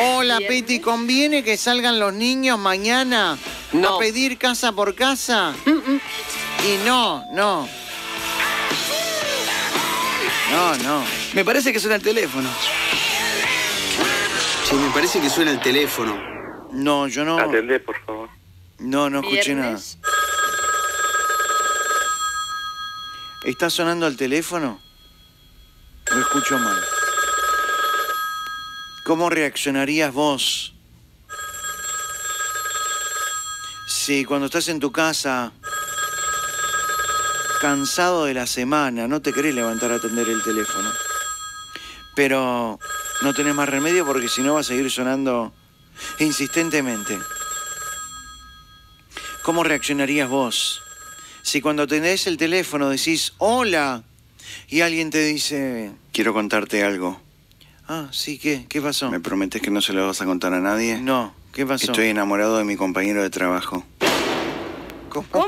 Hola, Peti, ¿conviene que salgan los niños mañana No. a pedir casa por casa? Y no, no. No, no. Me parece que suena el teléfono. Che, me parece que suena el teléfono. No, yo no. Atendé, por favor. No, no escuché nada. ¿Está sonando el teléfono? Lo escucho mal. ¿Cómo reaccionarías vos si cuando estás en tu casa, cansado de la semana, no te querés levantar a atender el teléfono? Pero no tenés más remedio porque si no va a seguir sonando insistentemente. ¿Cómo reaccionarías vos si cuando tenés el teléfono decís hola y alguien te dice quiero contarte algo? Ah, sí, ¿qué? ¿Qué pasó? ¿Me prometes que no se lo vas a contar a nadie? No, ¿qué pasó? Estoy enamorado de mi compañero de trabajo. ¿Cómo?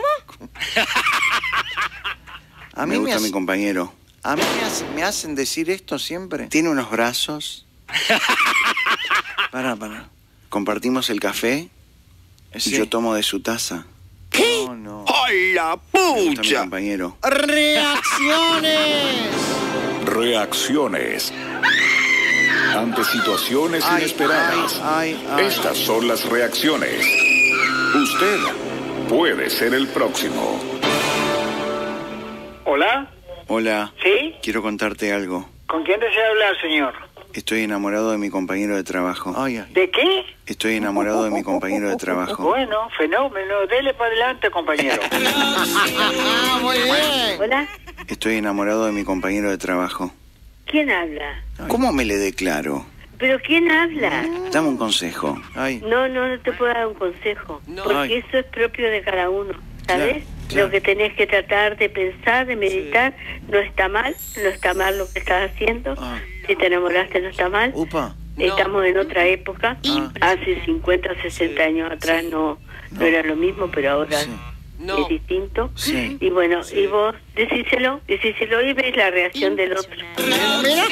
A mí me me, gusta hace- mi compañero. a mí me, hace- me hacen decir esto siempre. Tiene unos brazos, Pará, pará. compartimos el café Sí. y yo tomo de su taza. No, no. ¡Ay, la Me gusta mi pucha! compañero. ¡Reacciones! Reacciones. Ante situaciones Ay, inesperadas. ay, ay, ay. Estas son las reacciones. Usted puede ser el próximo. ¿Hola? Hola, ¿Sí? quiero contarte algo. ¿Con quién desea hablar, señor? Estoy enamorado de mi compañero de trabajo. Ay, ay. ¿De qué? Estoy enamorado de mi compañero de trabajo. Bueno, fenómeno. Dele para adelante, compañero. Muy bien. Hola, Estoy enamorado de mi compañero de trabajo. ¿Quién habla? ¿Cómo me le declaro? ¿Pero quién habla? Dame un consejo. Ay, No, no, no te puedo dar un consejo, No. porque Ay. eso es propio de cada uno, ¿sabes? Claro, claro. Lo que tenés que tratar de pensar, de meditar, no está mal, no está mal lo que estás haciendo. Ah. Si te enamoraste no está mal. upa. No. Estamos en otra época. Ah. Hace 50, 60 años atrás no, no, No. era lo mismo, pero ahora Sí. No. es distinto. Sí. Y bueno, y vos decíselo, decíselo y ves la reacción del otro. Mira.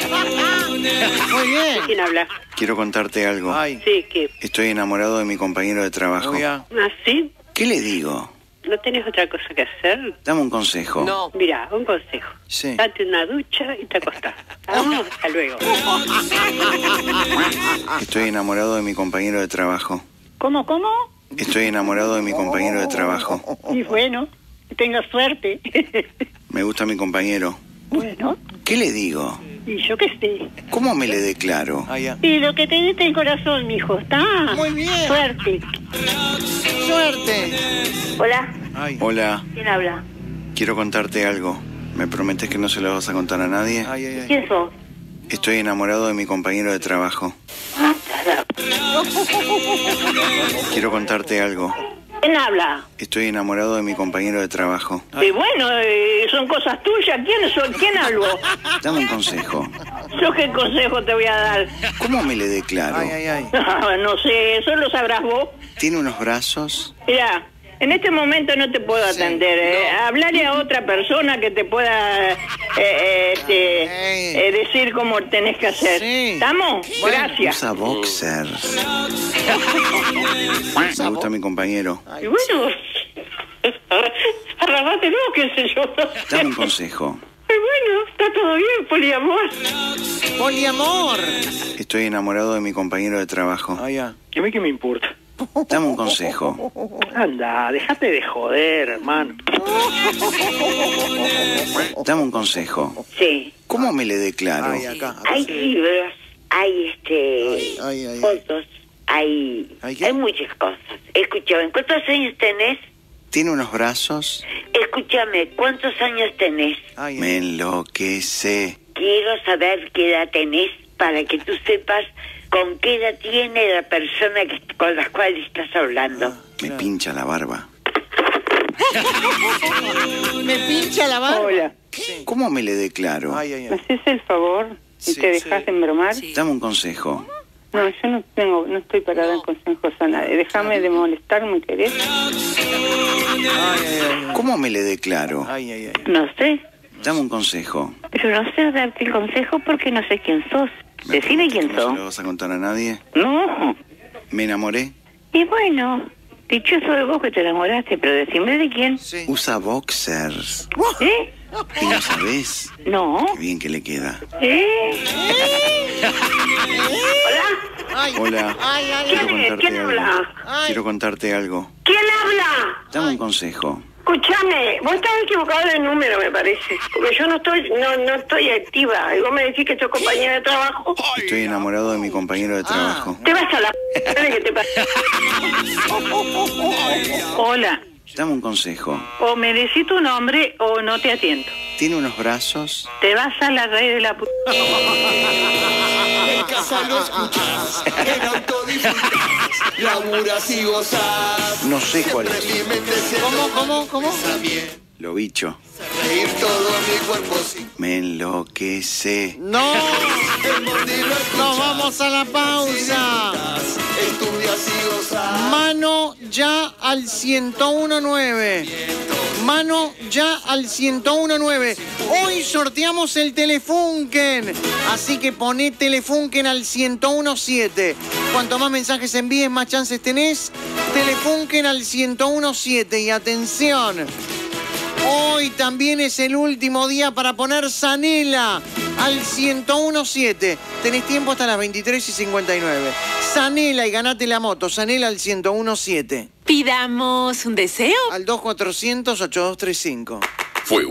Muy bien. ¿Quién habla? Quiero contarte algo. Ay, Sí, que Estoy enamorado de mi compañero de trabajo. voy a... así ¿Qué le digo? no tenés otra cosa que hacer. Dame un consejo. No. Mira, un consejo. Sí. Date una ducha y te acostás. Vamos, hasta luego. Estoy enamorado de mi compañero de trabajo. ¿Cómo, cómo? Estoy enamorado de mi compañero de trabajo. Y bueno, que tenga suerte. Me gusta mi compañero. bueno, ¿Qué le digo? y yo qué sé. ¿Cómo me le declaro? Ya. Y lo que te diste en corazón, mijo, ¿está? Muy bien. Suerte. Suerte. Hola, Ay, Hola, ¿quién habla? quiero contarte algo. ¿Me prometes que no se lo vas a contar a nadie? ay, ay, ay. ¿Quién sos? Estoy enamorado de mi compañero de trabajo. Quiero contarte algo. ¿Quién habla? Estoy enamorado de mi compañero de trabajo. Y bueno, eh, son cosas tuyas. ¿Quién, soy? ¿Quién habló? Dame un consejo. ¿Yo qué consejo te voy a dar? ¿Cómo me le declaro? Ay, ay, ay. no sé, eso lo sabrás vos. Tiene unos brazos. Mira, en este momento no te puedo Sí, atender. eh. Hablarle a otra persona que te pueda eh, eh, este, eh, decir cómo tenés que hacer. Sí. ¿Estamos? Bueno. Gracias. Usa boxers. Me gusta mi compañero. Y bueno, arrabátelo, qué sé yo. Dame un consejo. Bueno, está todo bien, poliamor. Poliamor. Estoy enamorado de mi compañero de trabajo. Ay, ya. ¿Y a mí qué me importa? Dame un consejo. Anda, déjate de joder, hermano. Dame un consejo. Sí. ¿Cómo me le declaro? Ay, acá. acá. Hay libros, hay este Ay, ay, ay. fotos, hay, ¿Hay muchas cosas. Escúchame, ¿cuántos años tenés? Tiene unos brazos. Escúchame, ¿cuántos años tenés? Ay, ay. Me enloquece. Quiero saber qué edad tenés para que tú sepas con qué edad tiene la persona que, con la cual estás hablando. Me pincha la barba. Me pincha la barba. Hola, ¿Cómo me le declaro? Ay, ay, ¿me ay. haces el favor y Sí, te dejas de embromar? Sí. Dame un consejo. No, yo no tengo, no estoy para dar consejos a nadie. Déjame de molestarme, ¿querés? Ay, ay, ay. ¿Cómo me le declaro? Ay, ay, ay. No sé, Dame un consejo. pero no sé darte el consejo porque no sé quién sos. ¿Me Decime quién ¿No se sos. lo vas a contar a nadie? No. ¿Me enamoré? Y bueno, dichoso de vos que te enamoraste, pero decime de quién. Sí. Usa boxers. ¿Eh? ¿Y no sabés? No. Qué bien que le queda. ¿Eh? ¿Hola? Hola. ¿Quién Quiero es? contarte ¿Quién algo. habla? Quiero contarte algo. ¿Quién habla? Dame un consejo. Escúchame, vos estás equivocado en el número, me parece. Porque yo no estoy no, no estoy activa. Y vos me decís que sos compañera de trabajo. Estoy enamorado de mi compañero de trabajo. Te vas a la p que te pasa. Hola. Dame un consejo. O me decís tu nombre o no te atiendo. ¿Tiene unos brazos? Te vas a la red de la puta. En casa lo escuchas, en auto disfrutas, laburas y gozas. No sé cuál es. mi mente se ¿Cómo, cómo, cómo? Lo bicho. reír todo mi cuerpo sin Me enloquece. ¡No! ¡Nos vamos a la pausa! Ya al 1019. Mano ya al 1019. Hoy sorteamos el Telefunken. Así que poné Telefunken al 1017. Cuanto más mensajes envíes, más chances tenés. Telefunken al 1017. Y atención. Hoy también es el último día para poner Sanela al 1017. Tenés tiempo hasta las 23 y 59. Sanela y ganate la moto. Sanela al 1017. Pidamos un deseo. Al 2400 8235. Fue